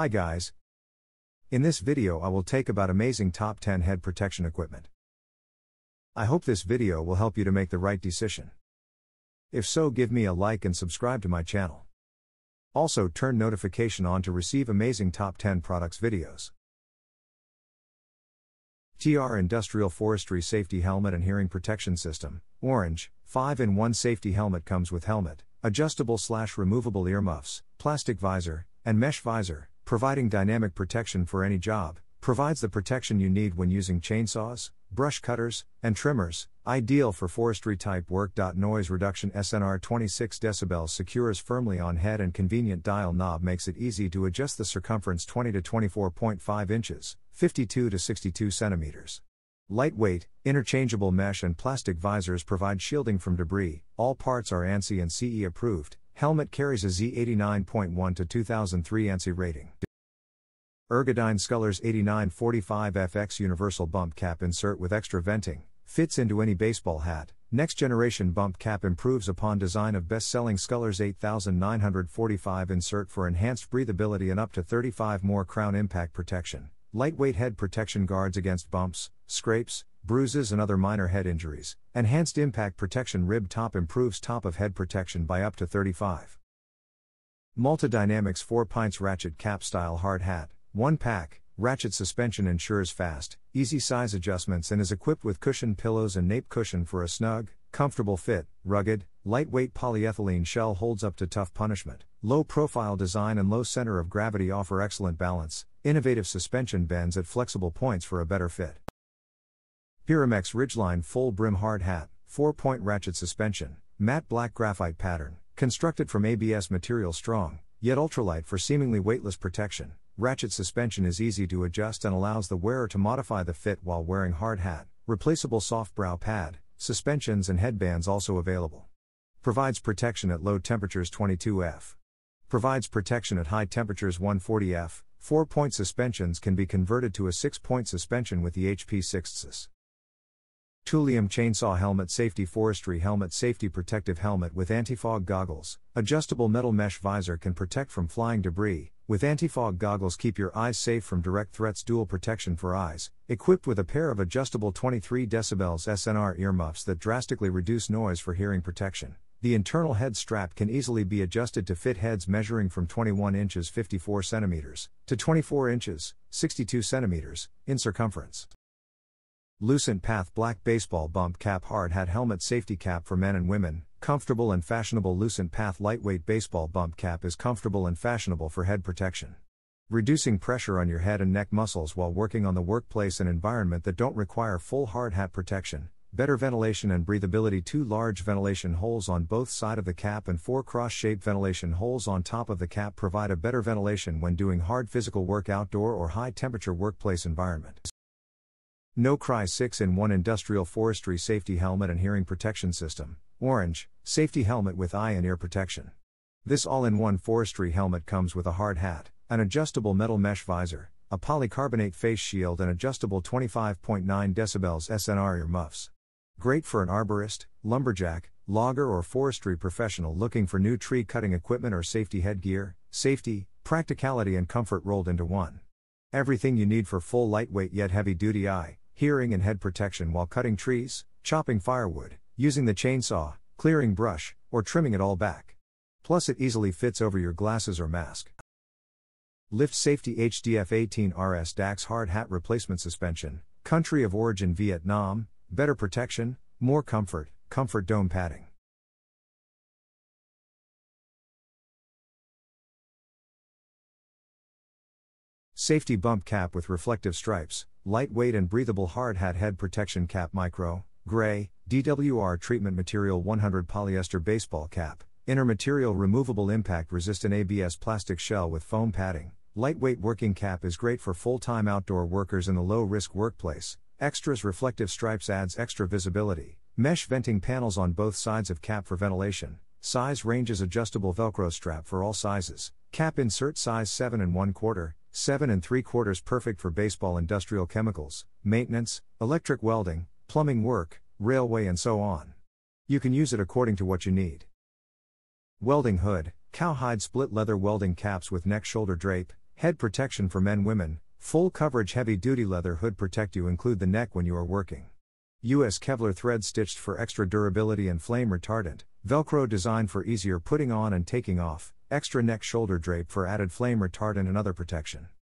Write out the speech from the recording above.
Hi guys. In this video I will take about amazing top 10 head protection equipment. I hope this video will help you to make the right decision. If so give me a like and subscribe to my channel. Also turn notification on to receive amazing top 10 products videos. TR Industrial Forestry Safety Helmet and Hearing Protection System, Orange, 5 in 1 safety helmet comes with helmet, adjustable slash removable earmuffs, plastic visor, and mesh visor, providing dynamic protection for any job, provides the protection you need when using chainsaws, brush cutters, and trimmers, ideal for forestry type work. Noise reduction SNR 26 dB secures firmly on head and convenient dial knob makes it easy to adjust the circumference 20 to 24.5 inches, 52 to 62 centimeters. Lightweight, interchangeable mesh and plastic visors provide shielding from debris. All parts are ANSI and CE approved. Helmet carries a Z89.1 to 2003 ANSI rating. Ergodyne Skullerz 8945 FX Universal Bump Cap Insert with extra venting, fits into any baseball hat. Next generation bump cap improves upon design of best selling Skullerz 8945 insert for enhanced breathability and up to 35 more crown impact protection. Lightweight head protection guards against bumps, scrapes, bruises, and other minor head injuries. Enhanced impact protection rib top improves top of head protection by up to 35. Malta Dynamics 4 pints ratchet cap style hard hat, 1 pack. Ratchet suspension ensures fast, easy size adjustments and is equipped with cushion pillows and nape cushion for a snug, comfortable fit. Rugged, lightweight polyethylene shell holds up to tough punishment. Low profile design and low center of gravity offer excellent balance. Innovative suspension bends at flexible points for a better fit. Pyramex Ridgeline Full Brim Hard Hat, 4 point ratchet suspension, matte black graphite pattern, constructed from ABS material strong, yet ultralight for seemingly weightless protection. Ratchet suspension is easy to adjust and allows the wearer to modify the fit while wearing hard hat. Replaceable soft brow pad, suspensions and headbands also available. Provides protection at low temperatures 22F. Provides protection at high temperatures 140F. 4 point suspensions can be converted to a 6 point suspension with the HP 6 Thulium Chainsaw Helmet Safety Forestry Helmet Safety Protective Helmet with anti-fog goggles. Adjustable metal mesh visor can protect from flying debris. With anti-fog goggles keep your eyes safe from direct threats dual protection for eyes. Equipped with a pair of adjustable 23 decibels SNR earmuffs that drastically reduce noise for hearing protection. The internal head strap can easily be adjusted to fit heads measuring from 21 inches 54 centimeters to 24 inches 62 centimeters in circumference. Lucent Path Black Baseball Bump Cap Hard Hat Helmet Safety Cap for men and women. Comfortable and fashionable Lucent Path Lightweight Baseball Bump Cap is comfortable and fashionable for head protection. Reducing pressure on your head and neck muscles while working on the workplace and environment that don't require full hard hat protection. Better ventilation and breathability. Two large ventilation holes on both side of the cap and four cross-shaped ventilation holes on top of the cap provide a better ventilation when doing hard physical work outdoor or high temperature workplace environment. No Cry 6 in 1 Industrial Forestry Safety Helmet and Hearing Protection System, Orange, Safety Helmet with Eye and Ear Protection. This all in one forestry helmet comes with a hard hat, an adjustable metal mesh visor, a polycarbonate face shield, and adjustable 25.9 decibels SNR ear muffs. Great for an arborist, lumberjack, logger, or forestry professional looking for new tree cutting equipment or safety headgear, safety, practicality, and comfort rolled into one. Everything you need for full lightweight yet heavy duty eye, hearing and head protection while cutting trees, chopping firewood, using the chainsaw, clearing brush, or trimming it all back. Plus, it easily fits over your glasses or mask. Lift Safety HDF 18 RS DAX Hard Hat Replacement Suspension, Country of Origin Vietnam, better protection, more comfort, comfort dome padding. Safety bump cap with reflective stripes, lightweight and breathable hard hat head protection cap micro, gray, DWR treatment material 100 polyester baseball cap, inner material removable impact resistant ABS plastic shell with foam padding. Lightweight working cap is great for full time outdoor workers in the low risk workplace. Extras reflective stripes adds extra visibility. Mesh venting panels on both sides of cap for ventilation. Size ranges adjustable Velcro strap for all sizes. Cap insert size 7 and 1 quarter, 7 and 3 quarters perfect for baseball industrial chemicals, maintenance, electric welding, plumbing work, railway, and so on. You can use it according to what you need. Welding hood, cowhide split leather welding caps with neck shoulder drape, head protection for men women, full coverage heavy duty leather hood protect you include the neck when you are working. US Kevlar thread stitched for extra durability and flame retardant, Velcro designed for easier putting on and taking off, Extra neck shoulder drape for added flame retardant and other protection.